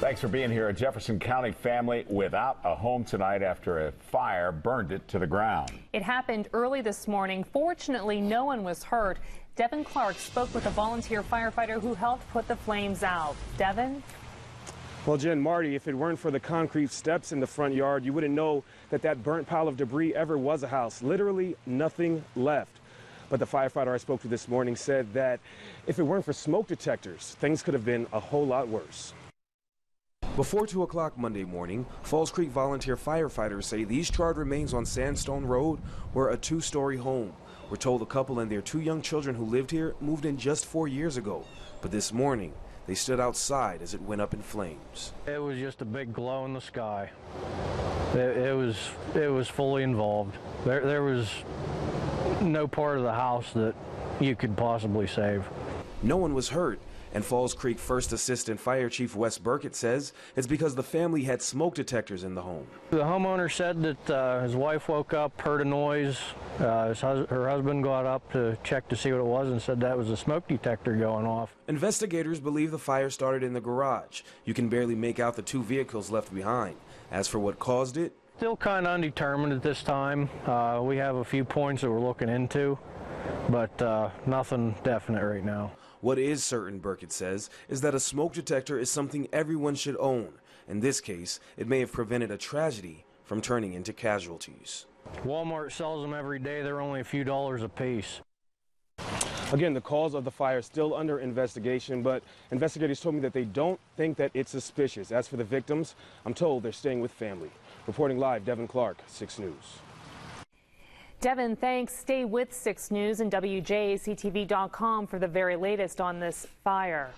Thanks for being here. A Jefferson County family without a home tonight after a fire burned it to the ground. It happened early this morning. Fortunately, no one was hurt. Deven Clarke spoke with a volunteer firefighter who helped put the flames out. Deven? Well, Jen, Marty, if it weren't for the concrete steps in the front yard, you wouldn't know that that burnt pile of debris ever was a house. Literally nothing left. But the firefighter I spoke to this morning said that if it weren't for smoke detectors, things could have been a whole lot worse. Before 2 o'clock Monday morning, Falls Creek volunteer firefighters say these charred remains on Sandstone Road were a two story home. We're told the couple and their two young children who lived here moved in just four years ago. But this morning, they stood outside as it went up in flames. It was just a big glow in the sky. It, it was it was fully involved. There, there was no part of the house that you could possibly save. No one was hurt, and Falls Creek First Assistant Fire Chief Wes Burkett says it's because the family had smoke detectors in the home. The homeowner said that uh, his wife woke up, heard a noise. Uh, his hus- her husband got up to check to see what it was and said that was a smoke detector going off. Investigators believe the fire started in the garage. You can barely make out the two vehicles left behind. As for what caused it, Still kind of undetermined at this time. Uh, we have a few points that we're looking into, but uh, nothing definite right now. what is certain, Burkett says, is that a smoke detector is something everyone should own. In this case, it may have prevented a tragedy from turning into casualties. Walmart sells them every day. They're only a few dollars a piece. Again, the cause of the fire is still under investigation, but investigators told me that they don't think that it's suspicious. As for the victims, I'm told they're staying with family. Reporting live, Deven Clarke, 6 News. Deven, thanks. Stay with 6 News and WJACTV.com for the very latest on this fire.